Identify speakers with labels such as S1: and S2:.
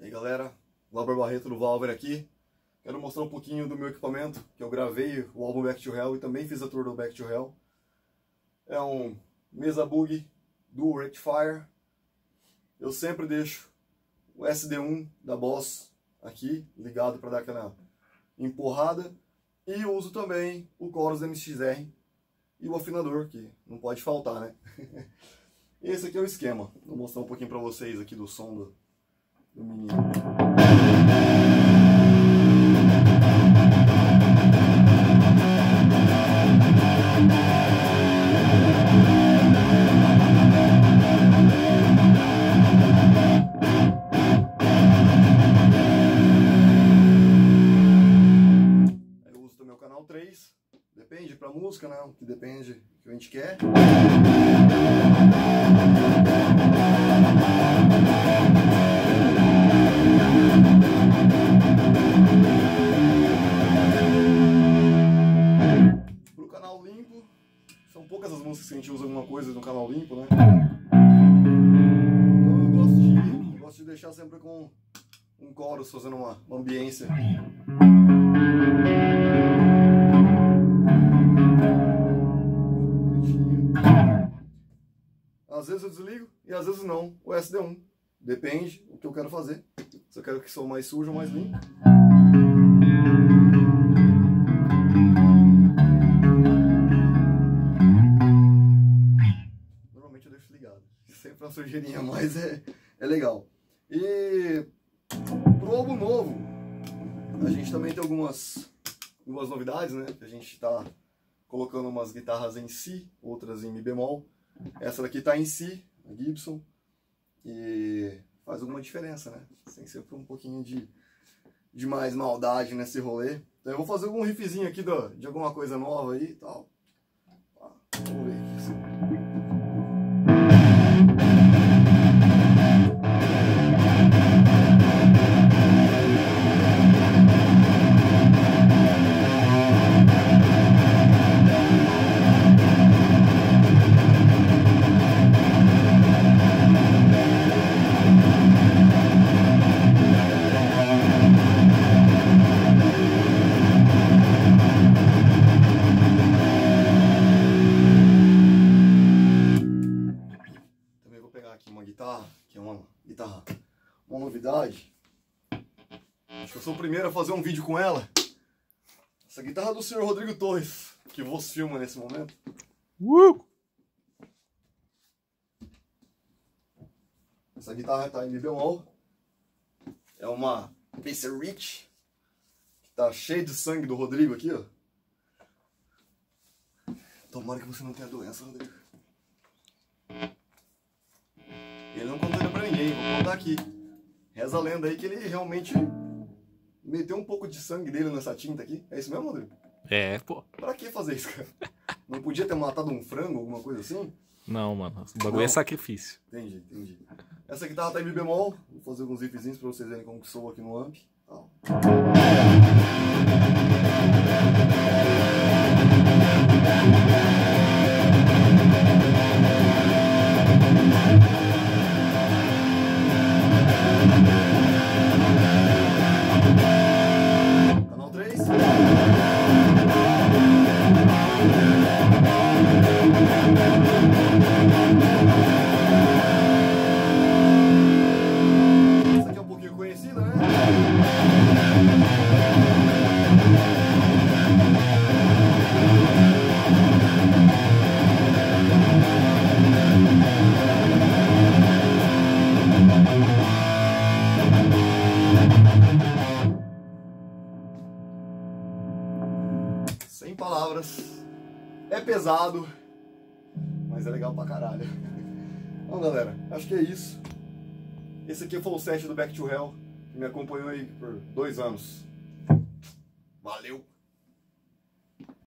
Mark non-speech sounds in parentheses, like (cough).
S1: E aí galera, Glauber Barreto do Valver aqui. Quero mostrar um pouquinho do meu equipamento, que eu gravei o álbum Back to Hell e também fiz a tour do Back to Hell. É um Mesa Bug Dual Rectifier. Eu sempre deixo o SD1 da Boss aqui, ligado para dar aquela empurrada. E uso também o Chorus MXR e o afinador, que não pode faltar, né? (laughs) Esse aqui é o esquema. Vou mostrar um pouquinho para vocês aqui do som do, do. Eu uso também o canal 3. Depende pra música, né? Que depende que a gente quer. São poucas as músicas que a gente usa alguma coisa no canal limpo, né? Então eu gosto de, eu gosto de deixar sempre com um chorus fazendo uma, uma ambiência. Às vezes eu desligo e às vezes não, o SD1. Depende do que eu quero fazer. Se eu quero que sou mais sujo ou mais limpo. Sujeirinha, (laughs) mas é, é legal. E pro álbum novo, a gente também tem algumas, algumas novidades, né? A gente está colocando umas guitarras em Si, outras em Mi bemol. Essa daqui tá em Si, a Gibson, e faz alguma diferença, né? Tem sempre um pouquinho de, de mais maldade nesse rolê. Então eu vou fazer algum riffzinho aqui do, de alguma coisa nova aí e tal. Vamos ver aqui. Guitarra, uma novidade. Acho que eu sou o primeiro a fazer um vídeo com ela. Essa guitarra é do senhor Rodrigo Torres, que vos filma nesse momento.
S2: Uh!
S1: Essa guitarra tá em Mi bemol. É uma Pacer Rich, que tá cheia de sangue do Rodrigo aqui, ó. Tomara que você não tenha doença, Rodrigo. Contar aqui. Reza a lenda aí que ele realmente meteu um pouco de sangue dele nessa tinta aqui. É isso mesmo, Rodrigo?
S2: É, pô.
S1: Pra que fazer isso, cara? Não podia ter matado um frango, alguma coisa assim?
S2: Não, mano. O bagulho é
S1: Não.
S2: sacrifício.
S1: Entendi, entendi. Essa guitarra tá em Mi bemol. Vou fazer alguns riffzinhos pra vocês verem como que soa aqui no amp. Tal. palavras. É pesado, mas é legal pra caralho. (laughs) Bom, galera, acho que é isso. Esse aqui foi o set do Back to Hell, que me acompanhou aí por dois anos. Valeu!